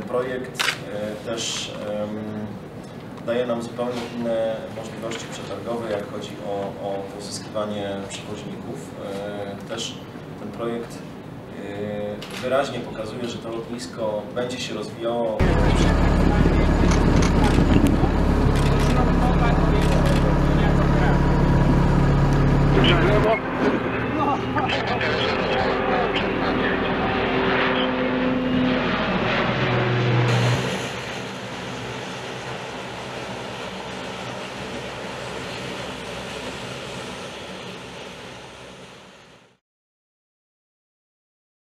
Projekt e, też daje nam zupełnie inne możliwości przetargowe, jak chodzi o, o uzyskiwanie przewoźników. E, też ten projekt e, wyraźnie pokazuje, że to lotnisko będzie się rozwijało. No.